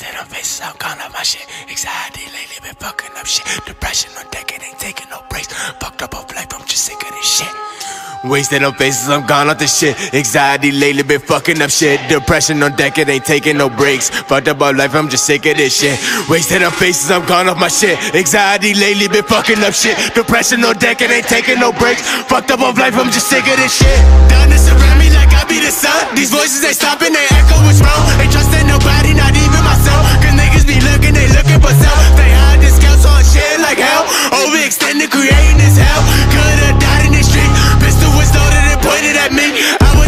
that I'm facing all gone up my shit. Anxiety lately been fucking up shit. Depression on deck, it ain't taking no breaks. Fucked up of life, I'm just sick of this shit. Wasted on faces, I'm gone off the shit. Anxiety lately been fucking up shit. Depression on deck, it ain't taking no breaks. Fucked up on life, I'm just sick of this shit. Wasted on faces, I'm gone off my shit. Anxiety lately been fucking up shit. Depression on deck, it ain't taking no breaks. Fucked up on life, I'm just sick of this shit. Down Darkness around me like I be the sun. These voices, they stopping, they echo what's wrong. Ain't trusting nobody. I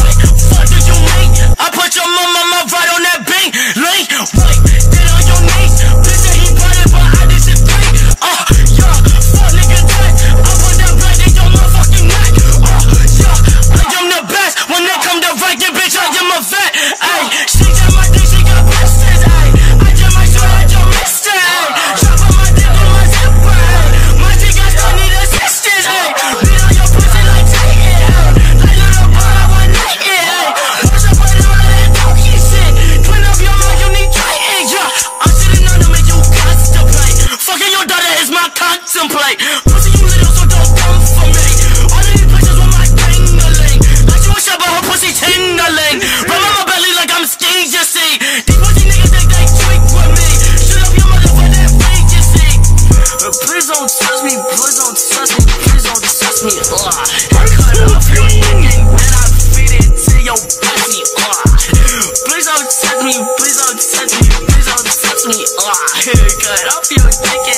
Fuck you? I put your mama right on fucking your daughter is my contemplate. Pussy, you little, so don't come for me. All of these places with my tingling. Like you a shot, but her pussy tingling. Rub on my belly like I'm skeezed, you see. These pussy niggas think they tweak with me. Shoot up your mother for that freak, you see. Please don't touch me, please don't touch me, please don't touch me. I feel your dick